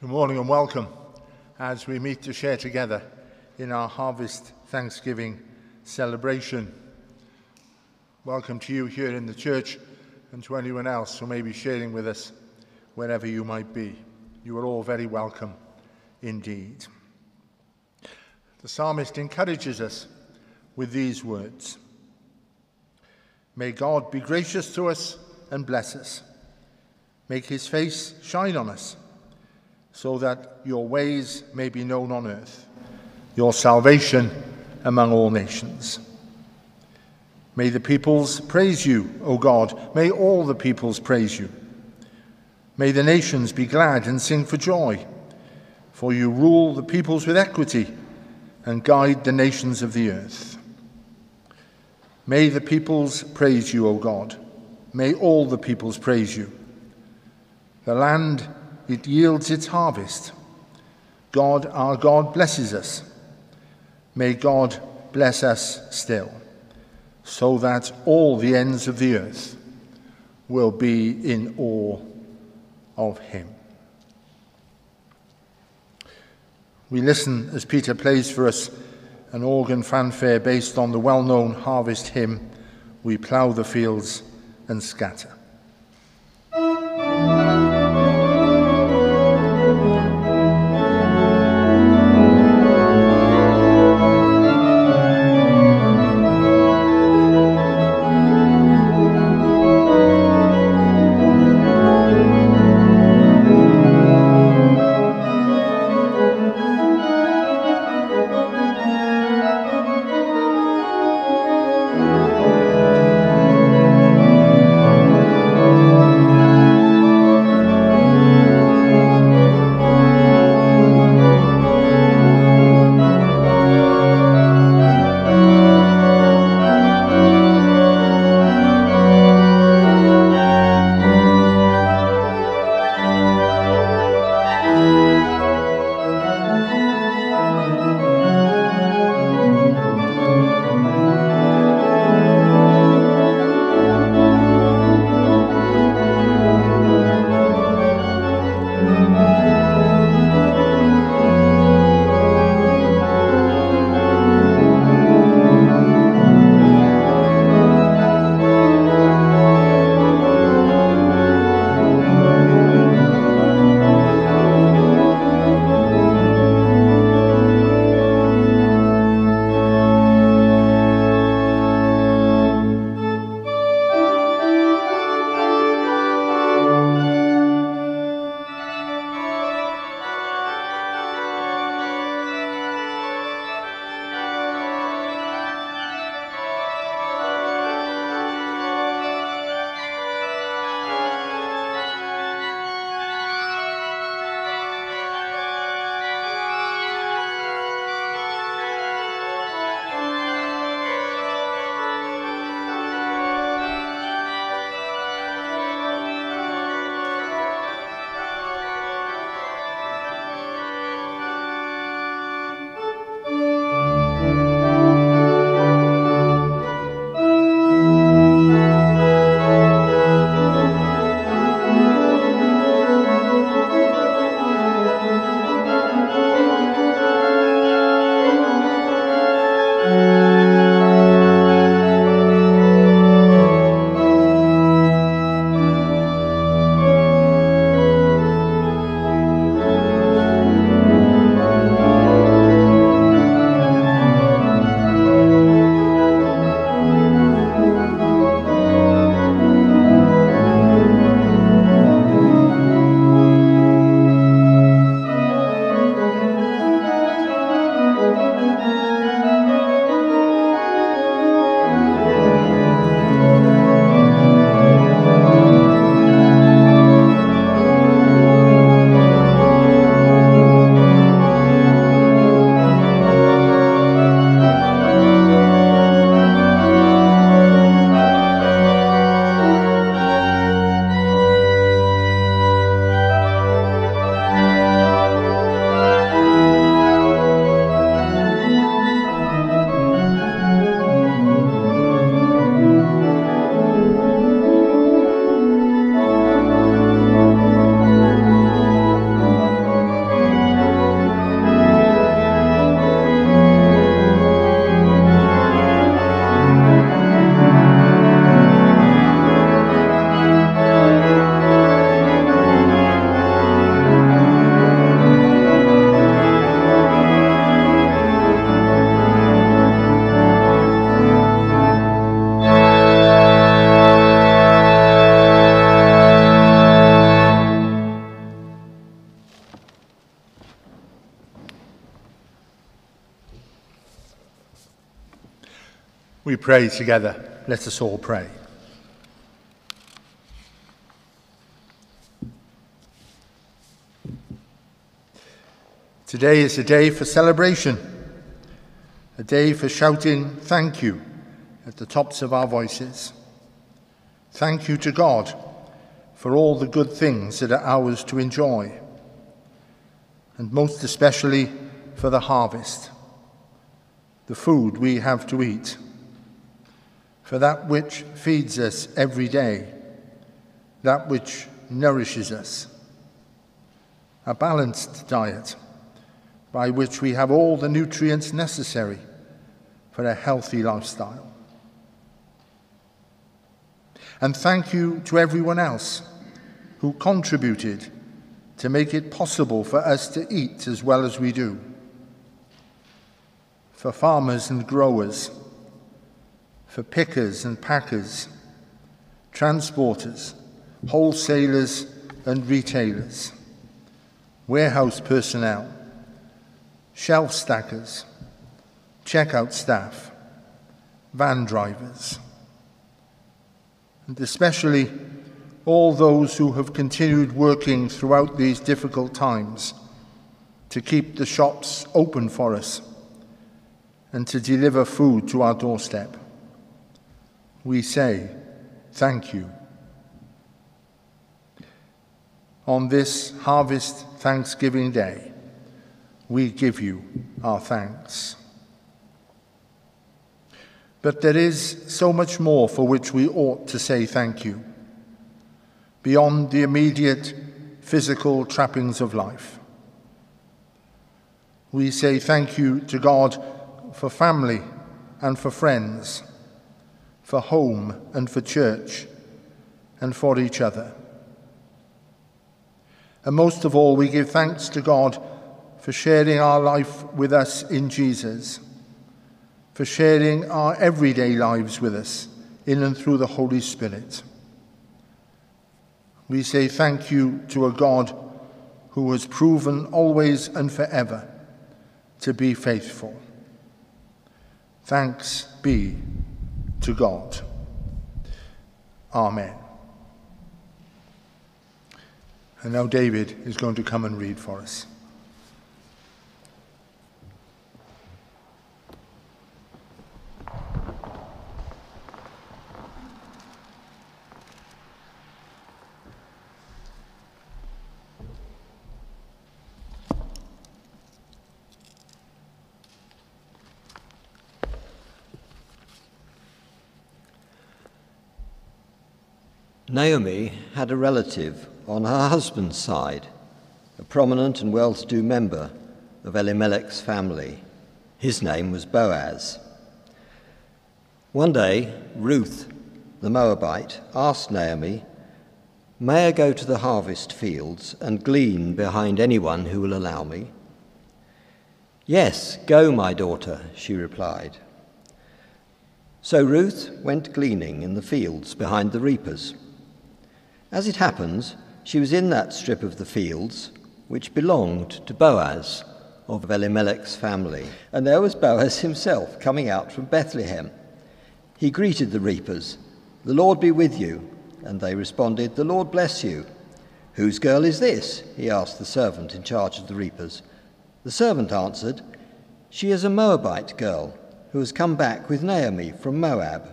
Good morning and welcome as we meet to share together in our Harvest Thanksgiving celebration. Welcome to you here in the church and to anyone else who may be sharing with us wherever you might be. You are all very welcome indeed. The psalmist encourages us with these words May God be gracious to us and bless us. Make his face shine on us so that your ways may be known on earth, your salvation among all nations. May the peoples praise you, O God. May all the peoples praise you. May the nations be glad and sing for joy, for you rule the peoples with equity and guide the nations of the earth. May the peoples praise you, O God. May all the peoples praise you. The land it yields its harvest. God, our God, blesses us. May God bless us still, so that all the ends of the earth will be in awe of him. We listen as Peter plays for us an organ fanfare based on the well known harvest hymn, We Plough the Fields and Scatter. Pray together. Let us all pray. Today is a day for celebration, a day for shouting thank you at the tops of our voices. Thank you to God for all the good things that are ours to enjoy, and most especially for the harvest, the food we have to eat, for that which feeds us every day, that which nourishes us, a balanced diet by which we have all the nutrients necessary for a healthy lifestyle. And thank you to everyone else who contributed to make it possible for us to eat as well as we do. For farmers and growers, for pickers and packers, transporters, wholesalers and retailers, warehouse personnel, shelf stackers, checkout staff, van drivers, and especially all those who have continued working throughout these difficult times to keep the shops open for us and to deliver food to our doorstep. We say thank you. On this Harvest Thanksgiving Day, we give you our thanks. But there is so much more for which we ought to say thank you, beyond the immediate physical trappings of life. We say thank you to God for family and for friends, for home and for church, and for each other. And most of all, we give thanks to God for sharing our life with us in Jesus, for sharing our everyday lives with us in and through the Holy Spirit. We say thank you to a God who has proven always and forever to be faithful. Thanks be to God. Amen. And now David is going to come and read for us. Naomi had a relative on her husband's side, a prominent and well to do member of Elimelech's family. His name was Boaz. One day, Ruth, the Moabite, asked Naomi, May I go to the harvest fields and glean behind anyone who will allow me? Yes, go, my daughter, she replied. So Ruth went gleaning in the fields behind the reapers. As it happens, she was in that strip of the fields which belonged to Boaz of Elimelech's family. And there was Boaz himself coming out from Bethlehem. He greeted the reapers, The Lord be with you. And they responded, The Lord bless you. Whose girl is this? he asked the servant in charge of the reapers. The servant answered, She is a Moabite girl who has come back with Naomi from Moab.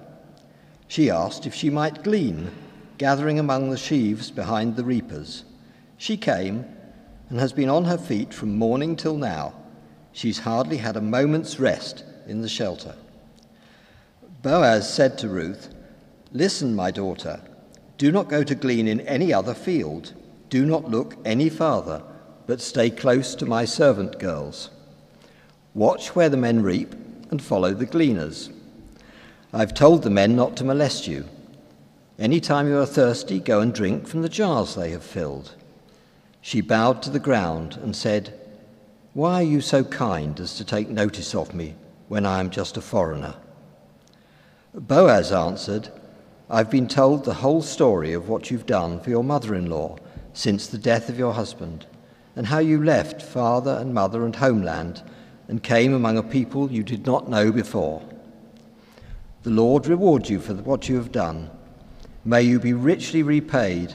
She asked if she might glean gathering among the sheaves behind the reapers. She came and has been on her feet from morning till now. She's hardly had a moment's rest in the shelter. Boaz said to Ruth, Listen, my daughter, do not go to glean in any other field. Do not look any farther, but stay close to my servant girls. Watch where the men reap and follow the gleaners. I've told the men not to molest you any time you are thirsty, go and drink from the jars they have filled. She bowed to the ground and said, Why are you so kind as to take notice of me when I am just a foreigner? Boaz answered, I've been told the whole story of what you've done for your mother in law since the death of your husband, and how you left father and mother and homeland and came among a people you did not know before. The Lord reward you for what you have done. May you be richly repaid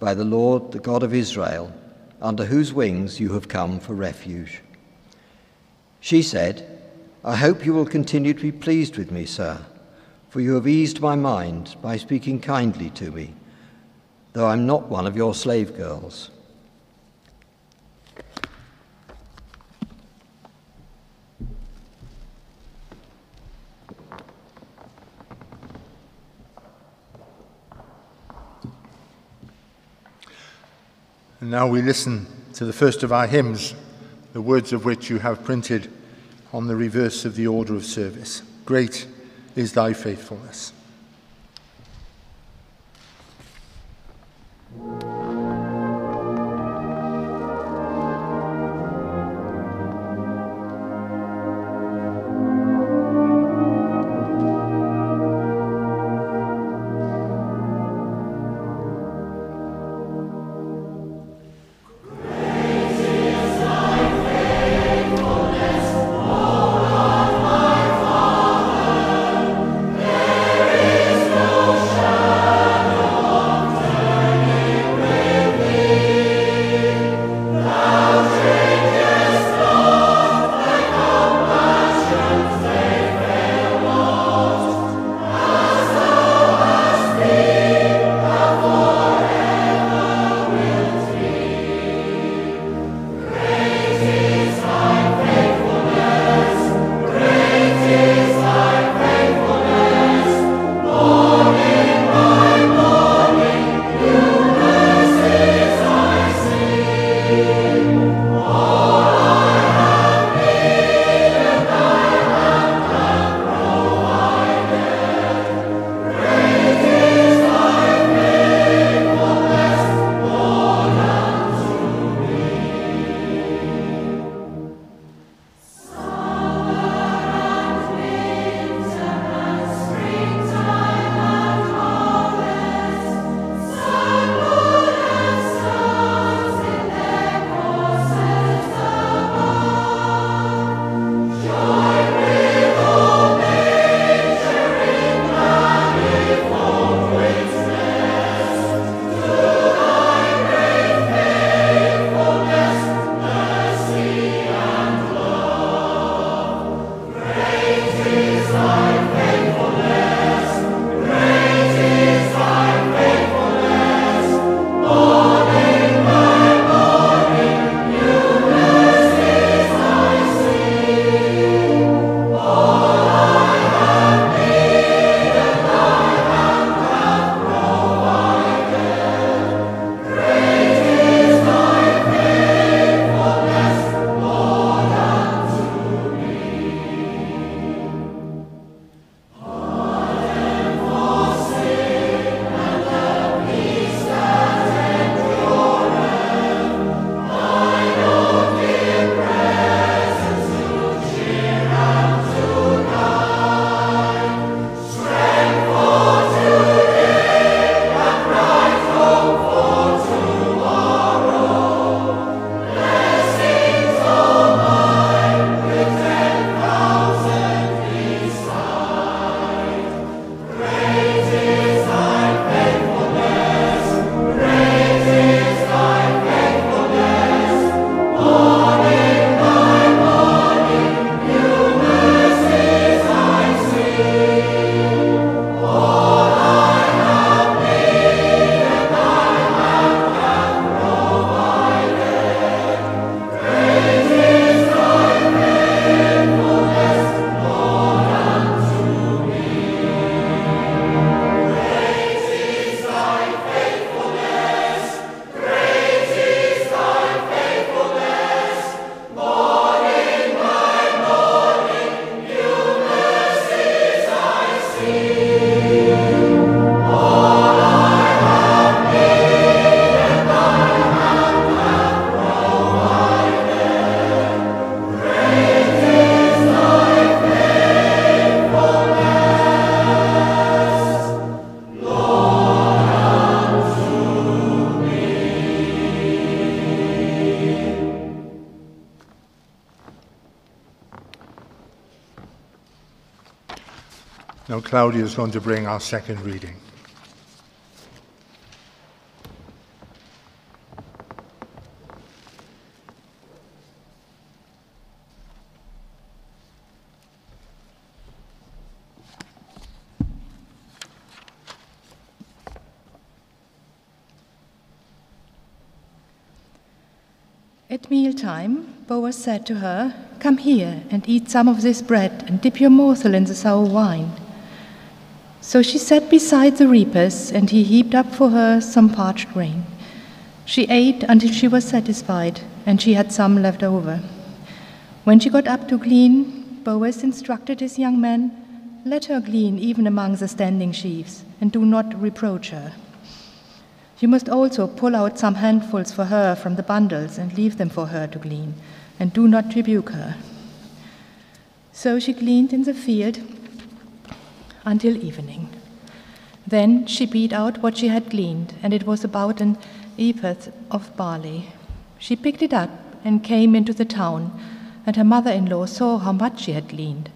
by the Lord, the God of Israel, under whose wings you have come for refuge. She said, I hope you will continue to be pleased with me, sir, for you have eased my mind by speaking kindly to me, though I'm not one of your slave girls. And now we listen to the first of our hymns, the words of which you have printed on the reverse of the order of service. Great is thy faithfulness. Claudia is going to bring our second reading. At mealtime, Boaz said to her, Come here and eat some of this bread and dip your morsel in the sour wine. So she sat beside the reapers, and he heaped up for her some parched grain. She ate until she was satisfied, and she had some left over. When she got up to glean, Boaz instructed his young men, Let her glean even among the standing sheaves, and do not reproach her. You must also pull out some handfuls for her from the bundles and leave them for her to glean, and do not rebuke her. So she gleaned in the field until evening. Then she beat out what she had gleaned, and it was about an ephah of barley. She picked it up and came into the town, and her mother in law saw how much she had gleaned.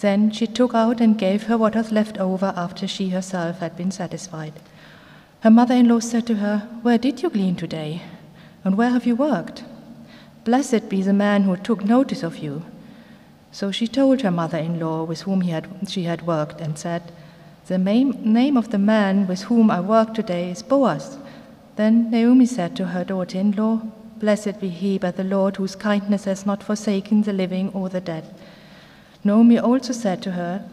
Then she took out and gave her what was left over after she herself had been satisfied. Her mother in law said to her, Where did you glean today? And where have you worked? Blessed be the man who took notice of you. So she told her mother in law with whom had, she had worked and said, The name of the man with whom I work today is Boaz. Then Naomi said to her daughter in law, Blessed be he by the Lord, whose kindness has not forsaken the living or the dead. Naomi also said to her,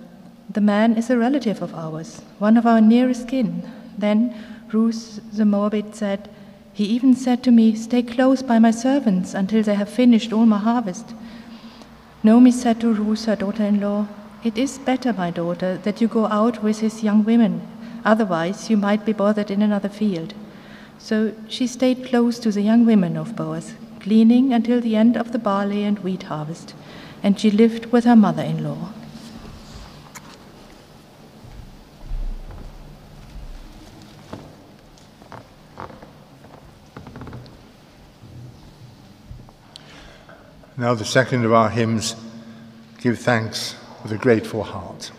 The man is a relative of ours, one of our nearest kin. Then Ruth the Moabite said, He even said to me, Stay close by my servants until they have finished all my harvest. Naomi said to Ruth, her daughter in law, It is better, my daughter, that you go out with his young women. Otherwise, you might be bothered in another field. So she stayed close to the young women of Boaz, gleaning until the end of the barley and wheat harvest, and she lived with her mother in law. Now, the second of our hymns, Give Thanks with a Grateful Heart.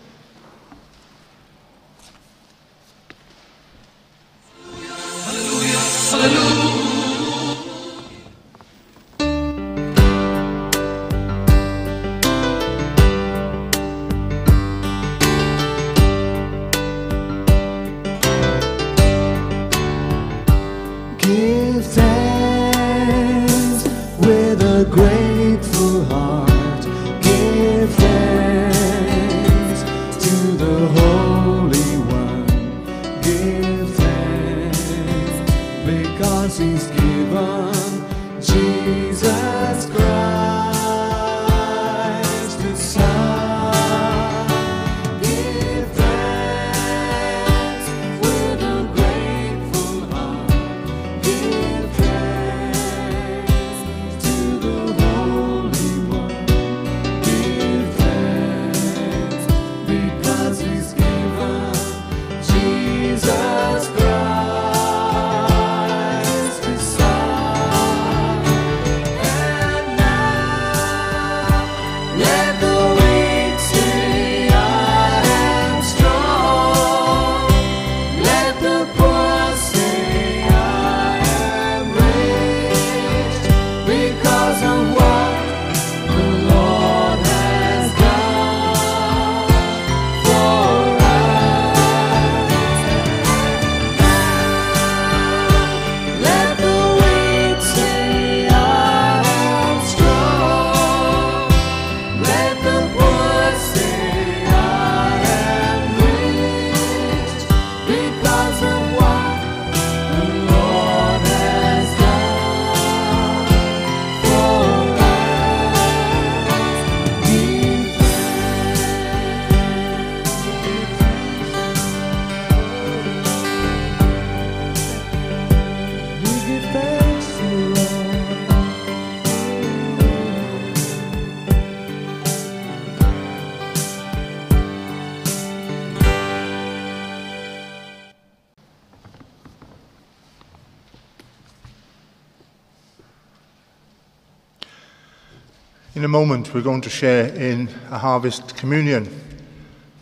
In a moment, we're going to share in a harvest communion.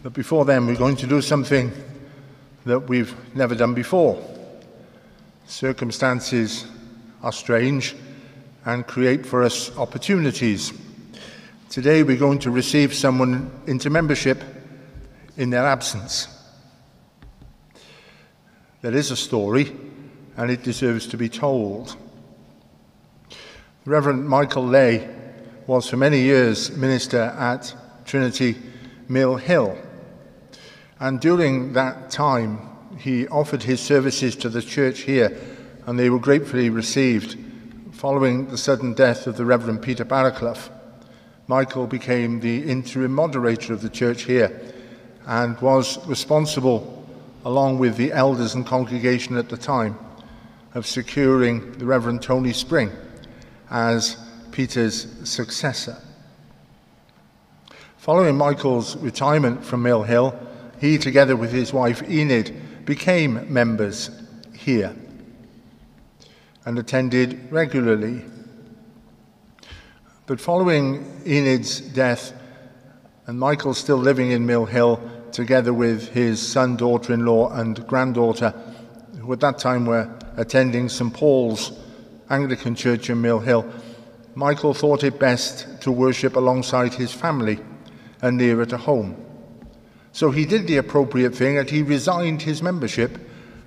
But before then, we're going to do something that we've never done before. Circumstances are strange and create for us opportunities. Today, we're going to receive someone into membership in their absence. There is a story, and it deserves to be told. The Reverend Michael Lay was for many years minister at Trinity Mill Hill. And during that time, he offered his services to the church here, and they were gratefully received. Following the sudden death of the Reverend Peter Barraclough, Michael became the interim moderator of the church here and was responsible, along with the elders and congregation at the time, of securing the Reverend Tony Spring as Peter's successor. Following Michael's retirement from Mill Hill, he, together with his wife Enid, became members here and attended regularly. But following Enid's death, and Michael still living in Mill Hill, together with his son, daughter in law, and granddaughter, who at that time were attending St Paul's Anglican Church in Mill Hill, Michael thought it best to worship alongside his family and nearer to home. So he did the appropriate thing and he resigned his membership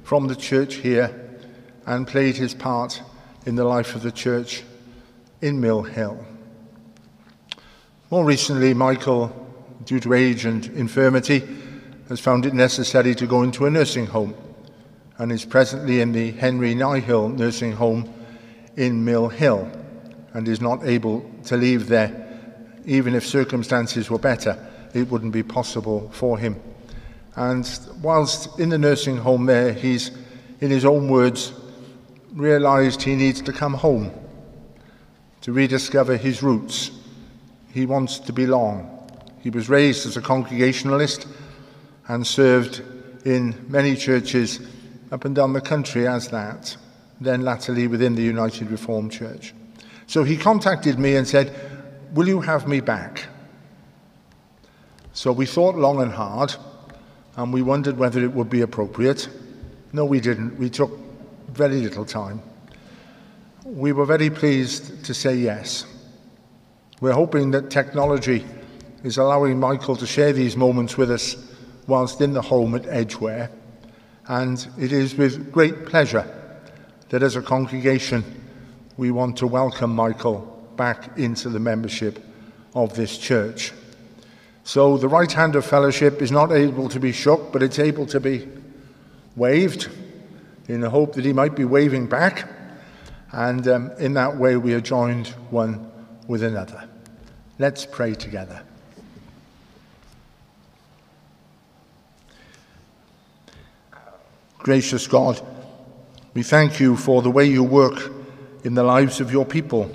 from the church here and played his part in the life of the church in Mill Hill. More recently, Michael, due to age and infirmity, has found it necessary to go into a nursing home and is presently in the Henry Nihill nursing home in Mill Hill and is not able to leave there. Even if circumstances were better, it wouldn't be possible for him. And whilst in the nursing home there, he's, in his own words, realized he needs to come home to rediscover his roots. He wants to belong. He was raised as a congregationalist and served in many churches up and down the country as that, then latterly within the United Reformed Church. So he contacted me and said, Will you have me back? So we thought long and hard, and we wondered whether it would be appropriate. No, we didn't. We took very little time. We were very pleased to say yes. We're hoping that technology is allowing Michael to share these moments with us whilst in the home at Edgware. And it is with great pleasure that as a congregation we want to welcome Michael back into the membership of this church. So the right hand of fellowship is not able to be shook, but it's able to be waved in the hope that he might be waving back. And um, in that way, we are joined one with another. Let's pray together. Gracious God, we thank you for the way you work in the lives of your people.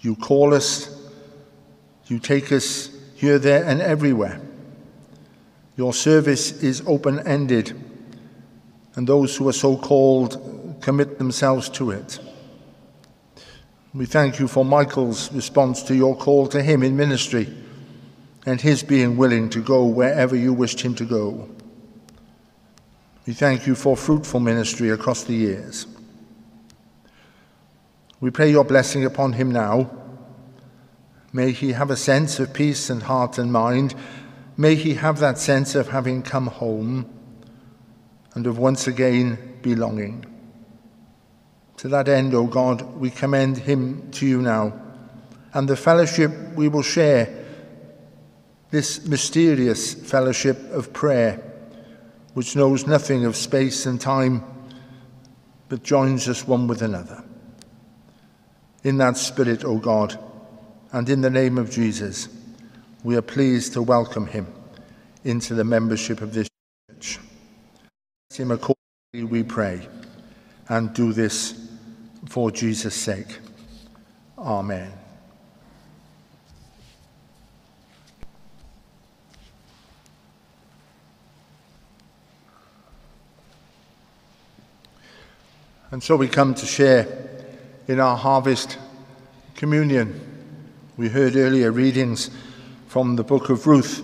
You call us, you take us here, there, and everywhere. Your service is open ended, and those who are so called commit themselves to it. We thank you for Michael's response to your call to him in ministry and his being willing to go wherever you wished him to go. We thank you for fruitful ministry across the years. We pray your blessing upon him now. May he have a sense of peace and heart and mind. May he have that sense of having come home and of once again belonging. To that end, O God, we commend him to you now and the fellowship we will share, this mysterious fellowship of prayer which knows nothing of space and time, but joins us one with another. In that spirit, O God, and in the name of Jesus, we are pleased to welcome him into the membership of this church. Let him accordingly, we pray, and do this for Jesus' sake. Amen. And so we come to share in our harvest communion. We heard earlier readings from the book of Ruth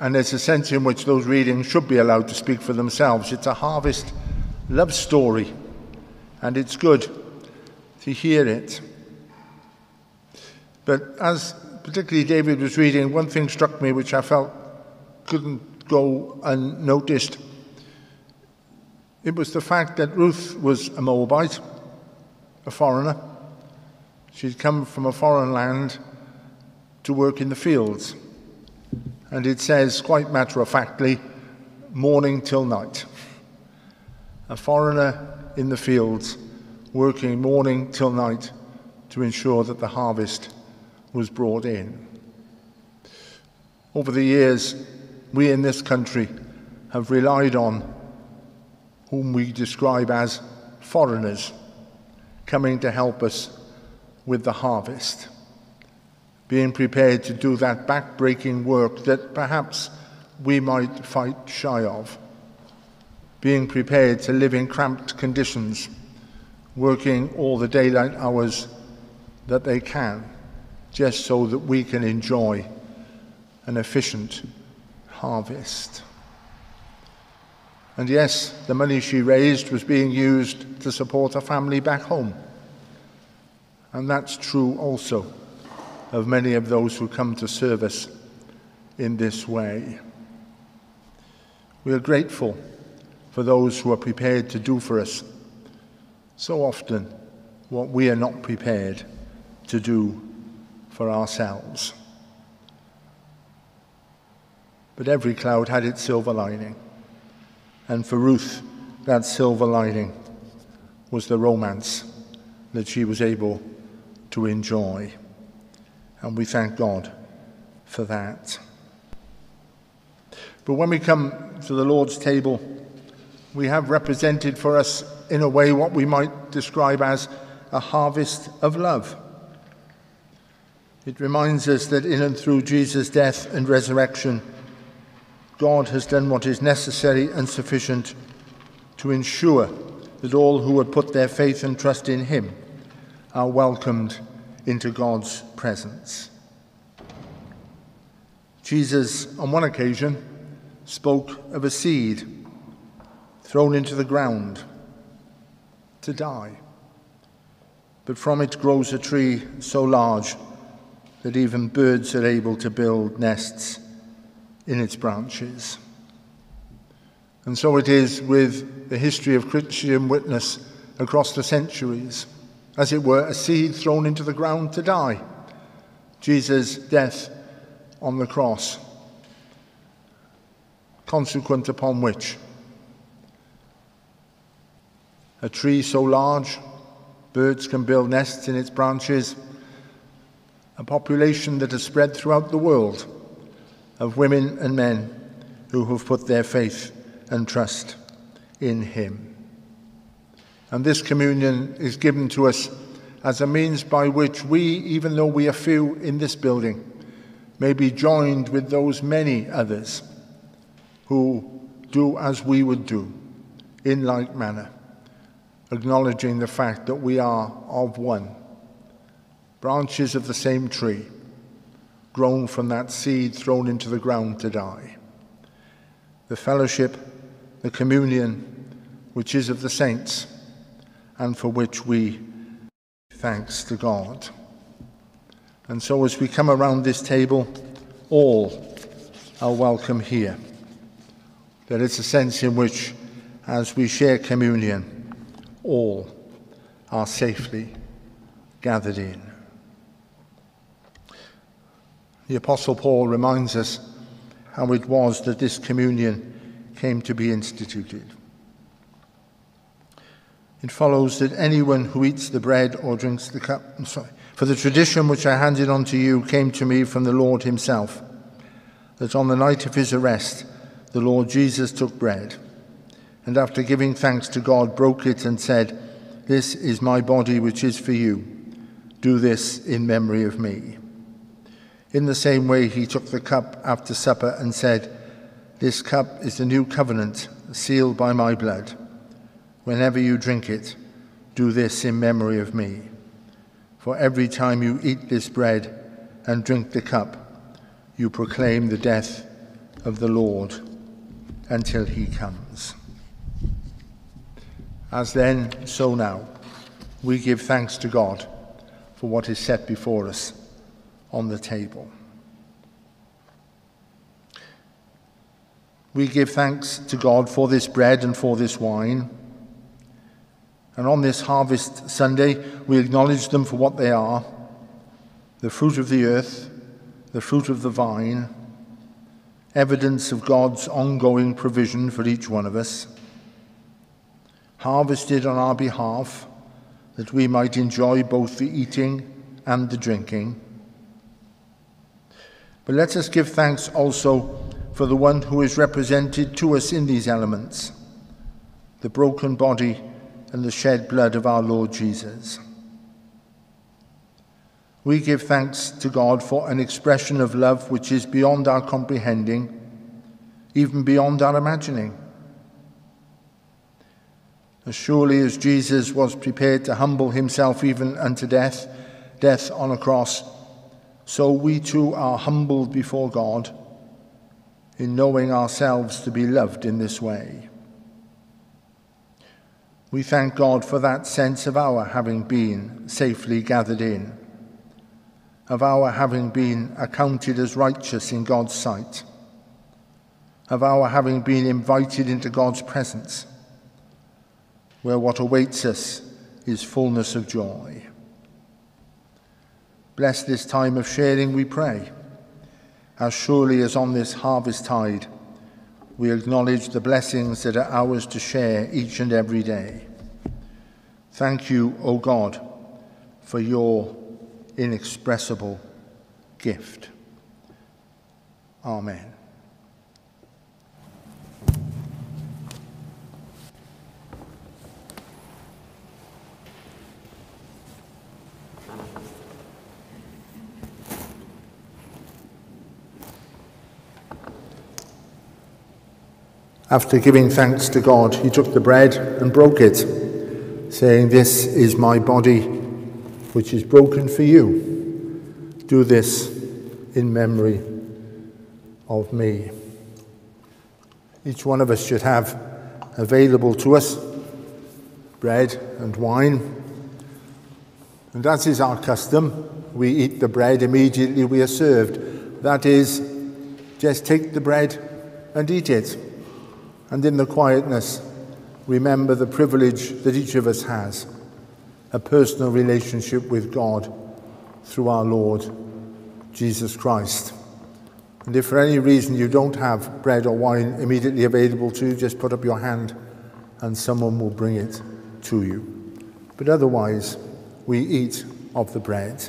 and there's a sense in which those readings should be allowed to speak for themselves. It's a harvest love story, and it's good to hear it. But as particularly David was reading, one thing struck me which I felt couldn't go unnoticed. It was the fact that Ruth was a Moabite, a foreigner. She'd come from a foreign land to work in the fields. And it says, quite matter of factly, morning till night. A foreigner in the fields, working morning till night to ensure that the harvest was brought in. Over the years, we in this country have relied on whom we describe as foreigners coming to help us with the harvest being prepared to do that back-breaking work that perhaps we might fight shy of, being prepared to live in cramped conditions, working all the daylight hours that they can, just so that we can enjoy an efficient harvest. And yes, the money she raised was being used to support a family back home. And that's true also of many of those who come to service in this way. We are grateful for those who are prepared to do for us so often what we are not prepared to do for ourselves. But every cloud had its silver lining. And for Ruth, that silver lining was the romance that she was able to enjoy. And we thank God for that. But when we come to the Lord's table, we have represented for us, in a way, what we might describe as a harvest of love. It reminds us that in and through Jesus' death and resurrection, God has done what is necessary and sufficient to ensure that all who would put their faith and trust in Him are welcomed into God's presence. Jesus, on one occasion, spoke of a seed thrown into the ground to die. But from it grows a tree so large that even birds are able to build nests in its branches. And so it is with the history of Christian witness across the centuries as it were, a seed thrown into the ground to die. Jesus' death on the cross, consequent upon which a tree so large, birds can build nests in its branches, a population that has spread throughout the world of women and men who have put their faith and trust in Him. And this communion is given to us as a means by which we, even though we are few in this building, may be joined with those many others who do as we would do in like manner, acknowledging the fact that we are of one, branches of the same tree, grown from that seed thrown into the ground to die. The fellowship, the communion, which is of the saints, and for which we thanks to God. And so, as we come around this table, all are welcome here. There is a sense in which, as we share communion, all are safely gathered in. The Apostle Paul reminds us how it was that this communion came to be instituted. It follows that anyone who eats the bread or drinks the cup, I'm sorry, for the tradition which I handed on to you came to me from the Lord himself, that on the night of his arrest, the Lord Jesus took bread, and after giving thanks to God, broke it and said, This is my body which is for you. Do this in memory of me. In the same way, he took the cup after supper and said, This cup is the new covenant, sealed by my blood. Whenever you drink it, do this in memory of me. For every time you eat this bread and drink the cup, you proclaim the death of the Lord until he comes. As then, so now, we give thanks to God for what is set before us on the table. We give thanks to God for this bread and for this wine. And on this Harvest Sunday, we acknowledge them for what they are the fruit of the earth, the fruit of the vine, evidence of God's ongoing provision for each one of us, harvested on our behalf that we might enjoy both the eating and the drinking. But let us give thanks also for the one who is represented to us in these elements the broken body and the shed blood of our Lord Jesus. We give thanks to God for an expression of love which is beyond our comprehending, even beyond our imagining. As surely as Jesus was prepared to humble himself even unto death, death on a cross, so we too are humbled before God in knowing ourselves to be loved in this way. We thank God for that sense of our having been safely gathered in of our having been accounted as righteous in God's sight, of our having been invited into God's presence, where what awaits us is fullness of joy. Bless this time of sharing, we pray, as surely as on this harvest tide we acknowledge the blessings that are ours to share each and every day. Thank you, O God, for your inexpressible gift. Amen. After giving thanks to God, he took the bread and broke it, saying, This is my body which is broken for you. Do this in memory of me. Each one of us should have available to us bread and wine. And as is our custom, we eat the bread immediately we are served. That is, just take the bread and eat it. And in the quietness, remember the privilege that each of us has a personal relationship with God through our Lord Jesus Christ. And if for any reason you don't have bread or wine immediately available to you, just put up your hand and someone will bring it to you. But otherwise, we eat of the bread.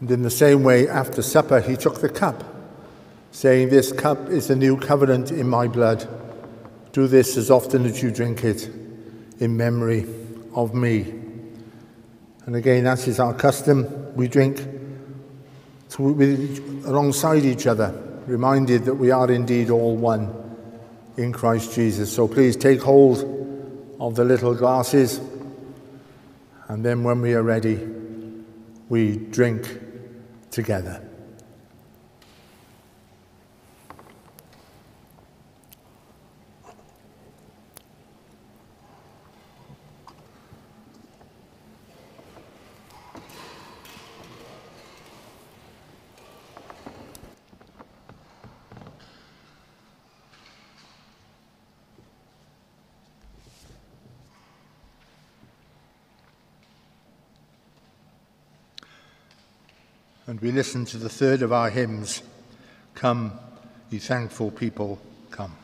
And in the same way, after supper, he took the cup, saying, This cup is the new covenant in my blood. Do this as often as you drink it in memory of me. And again, as is our custom, we drink alongside each other, reminded that we are indeed all one in Christ Jesus. So please take hold of the little glasses, and then when we are ready, we drink together. And we listen to the third of our hymns Come, ye thankful people, come.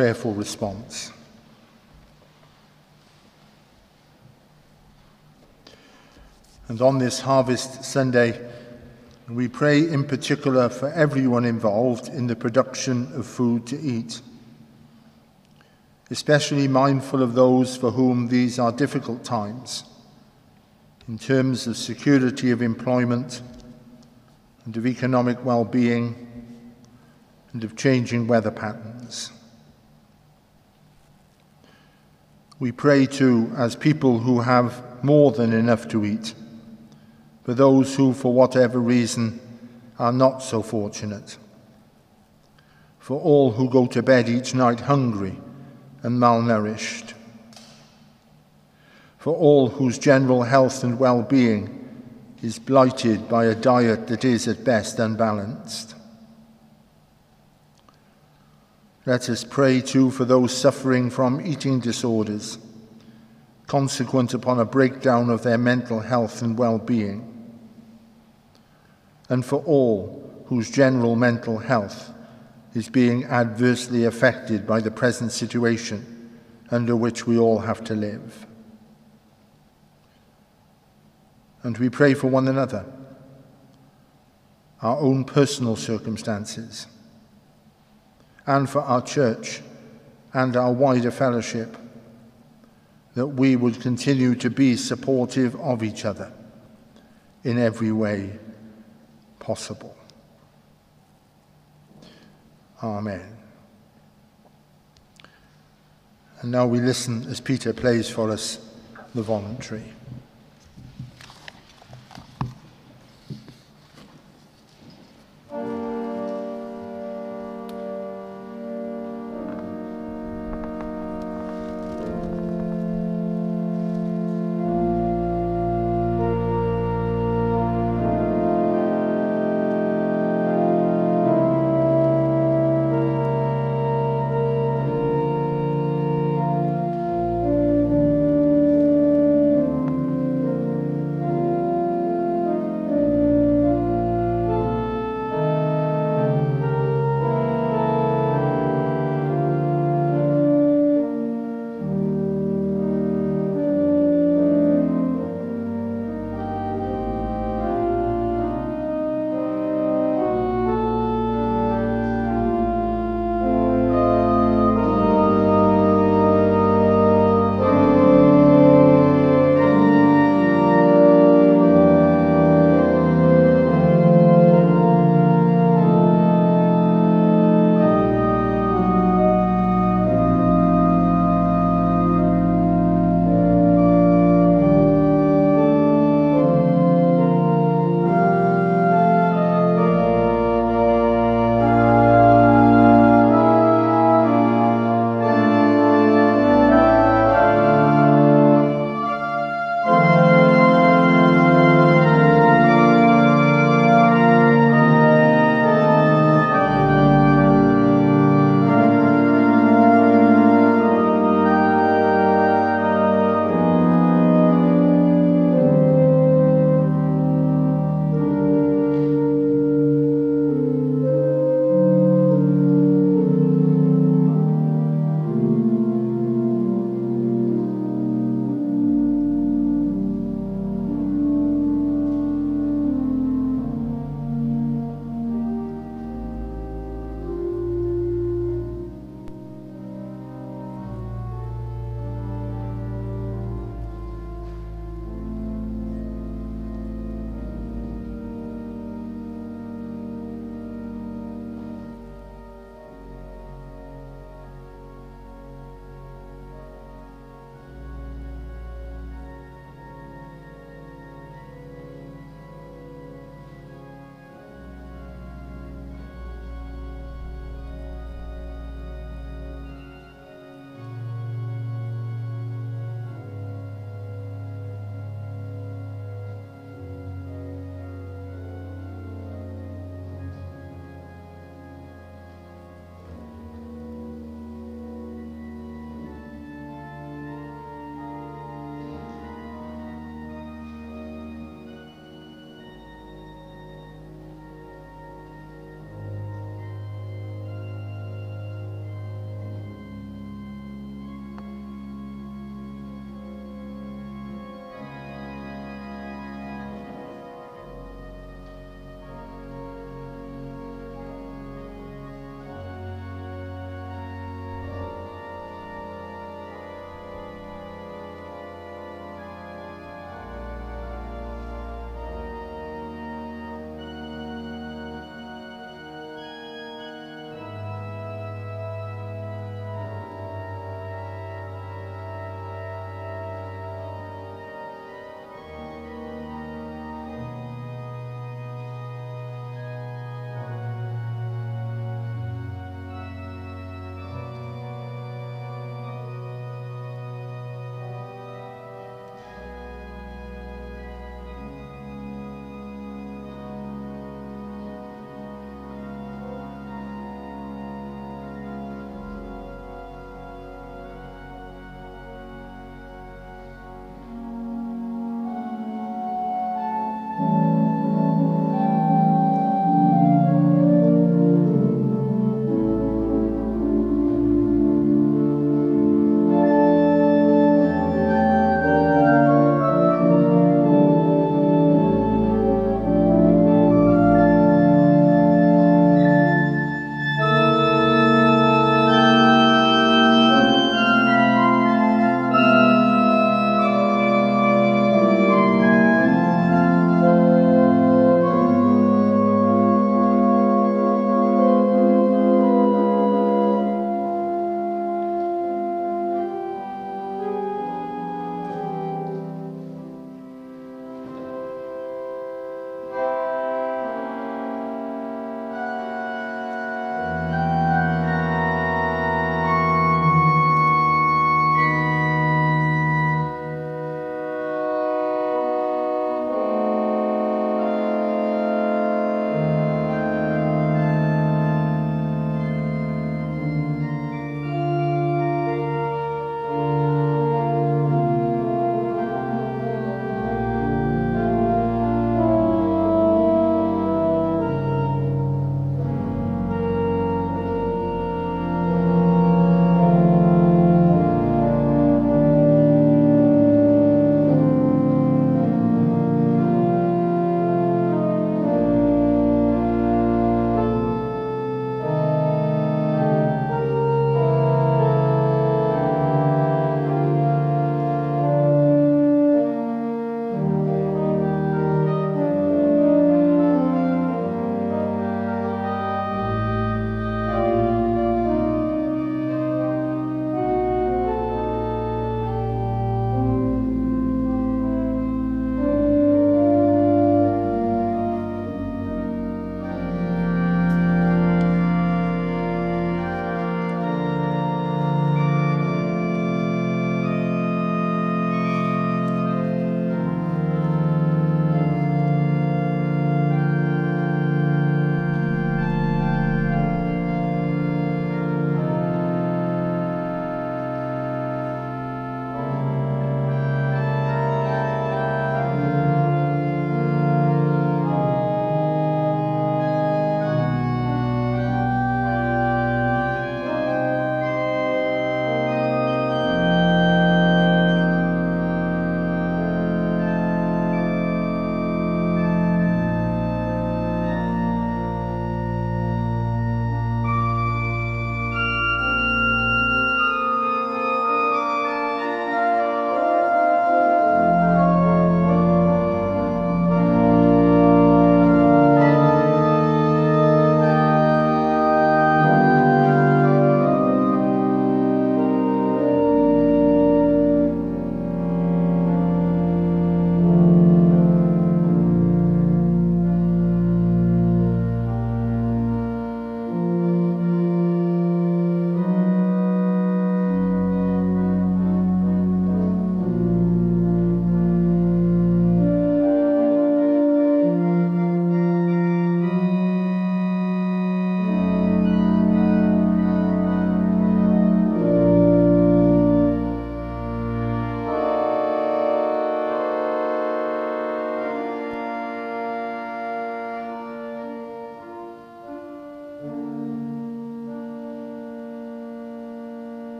Prayerful response. And on this Harvest Sunday, we pray in particular for everyone involved in the production of food to eat, especially mindful of those for whom these are difficult times in terms of security of employment and of economic well being and of changing weather patterns. We pray too as people who have more than enough to eat, for those who, for whatever reason, are not so fortunate, for all who go to bed each night hungry and malnourished, for all whose general health and well being is blighted by a diet that is at best unbalanced. Let us pray too for those suffering from eating disorders, consequent upon a breakdown of their mental health and well being, and for all whose general mental health is being adversely affected by the present situation under which we all have to live. And we pray for one another, our own personal circumstances, and for our church and our wider fellowship, that we would continue to be supportive of each other in every way possible. Amen. And now we listen as Peter plays for us the voluntary.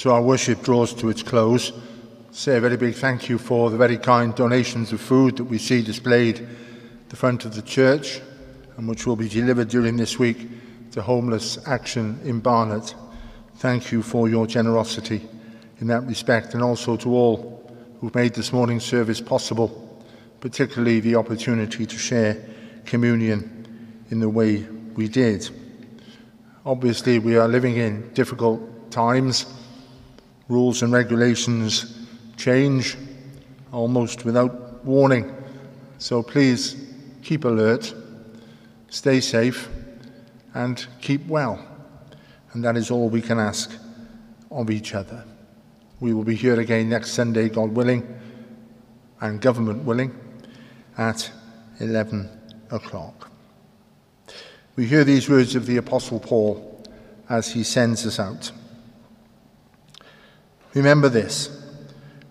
So our worship draws to its close. Say a very big thank you for the very kind donations of food that we see displayed at the front of the church and which will be delivered during this week to Homeless Action in Barnet. Thank you for your generosity in that respect and also to all who've made this morning's service possible, particularly the opportunity to share communion in the way we did. Obviously, we are living in difficult times. Rules and regulations change almost without warning. So please keep alert, stay safe, and keep well. And that is all we can ask of each other. We will be here again next Sunday, God willing, and government willing, at 11 o'clock. We hear these words of the Apostle Paul as he sends us out. Remember this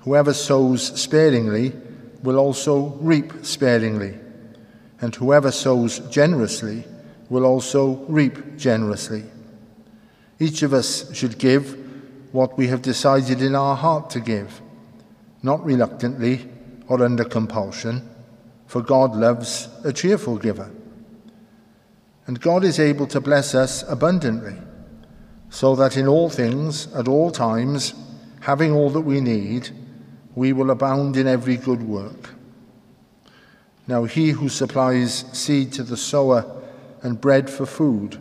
whoever sows sparingly will also reap sparingly, and whoever sows generously will also reap generously. Each of us should give what we have decided in our heart to give, not reluctantly or under compulsion, for God loves a cheerful giver. And God is able to bless us abundantly, so that in all things, at all times, having all that we need, we will abound in every good work. Now, he who supplies seed to the sower and bread for food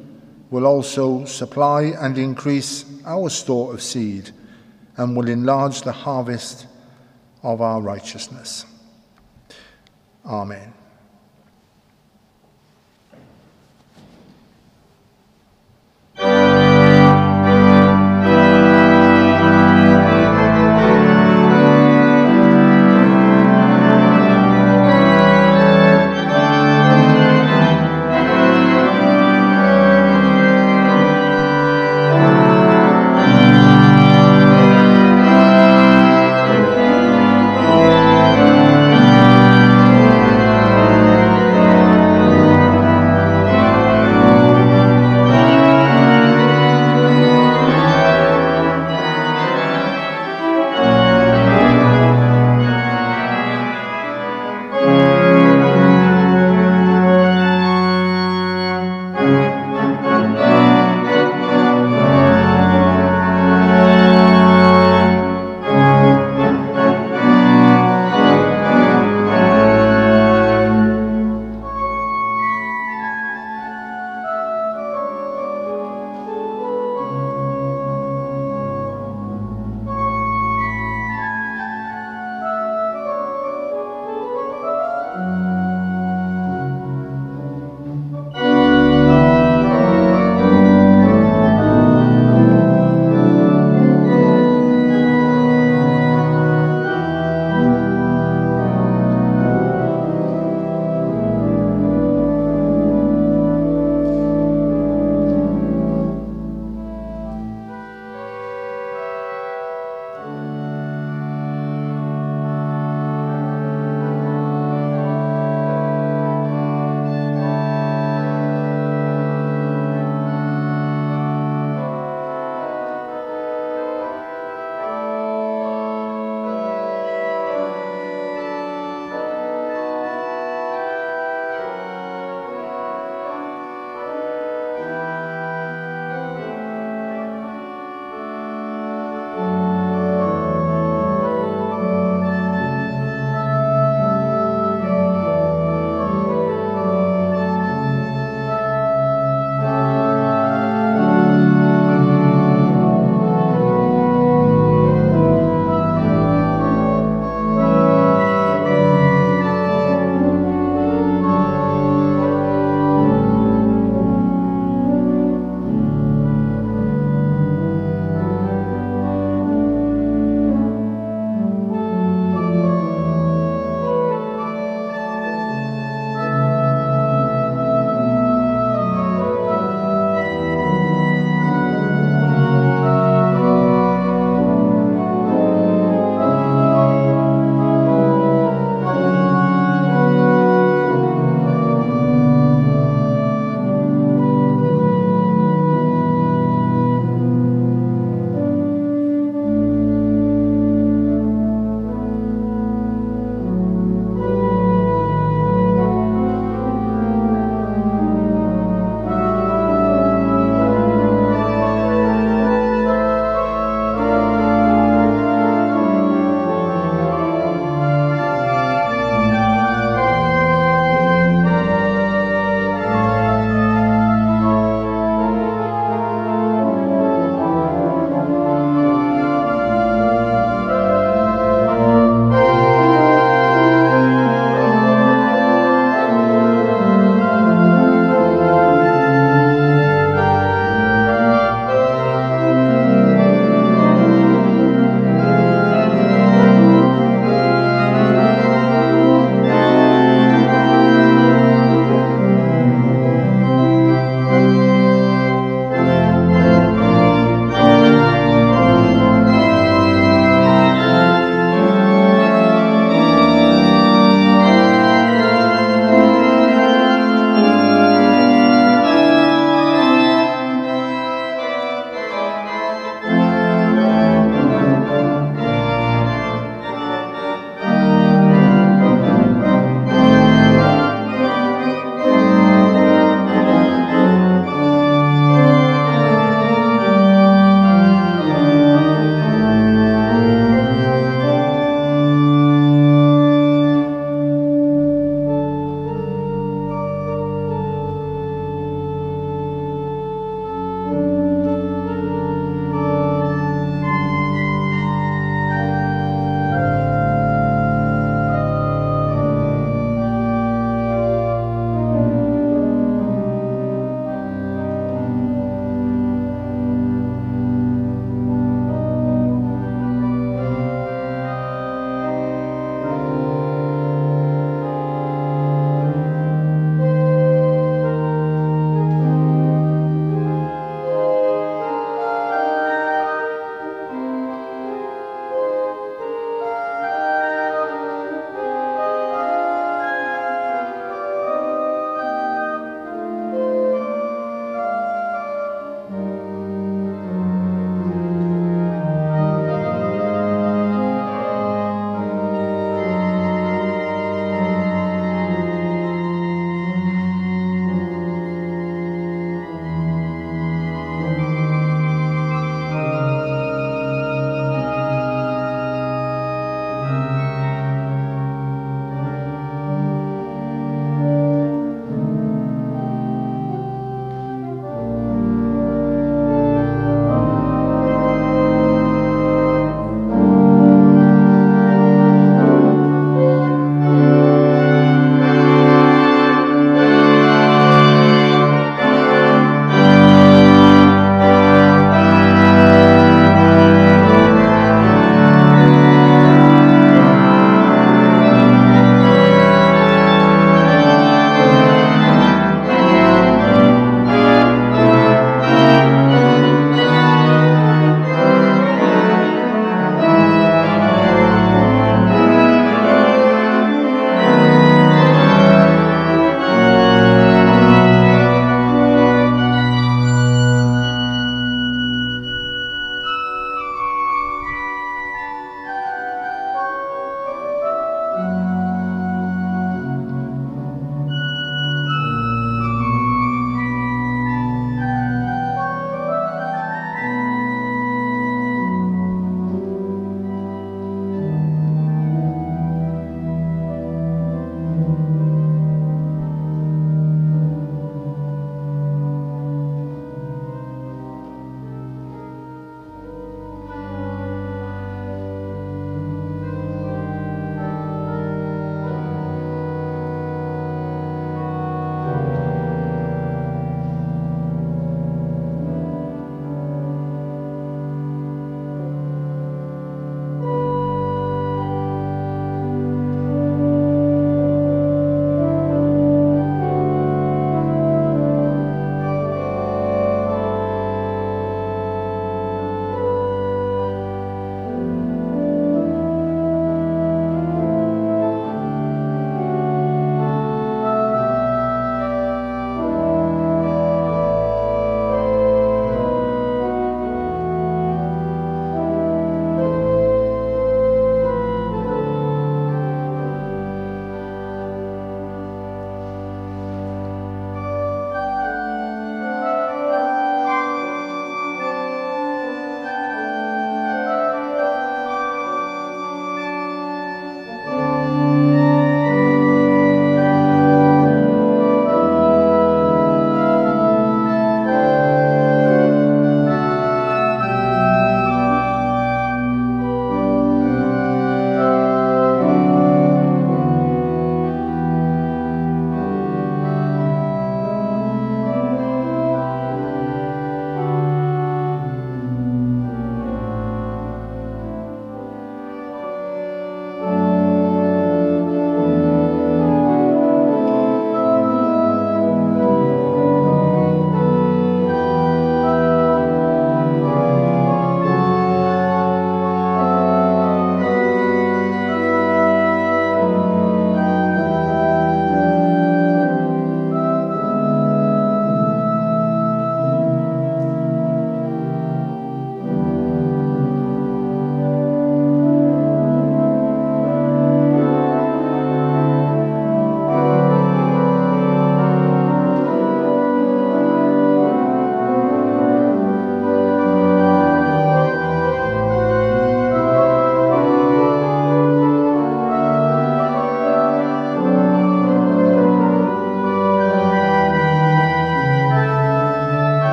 will also supply and increase our store of seed and will enlarge the harvest of our righteousness. Amen.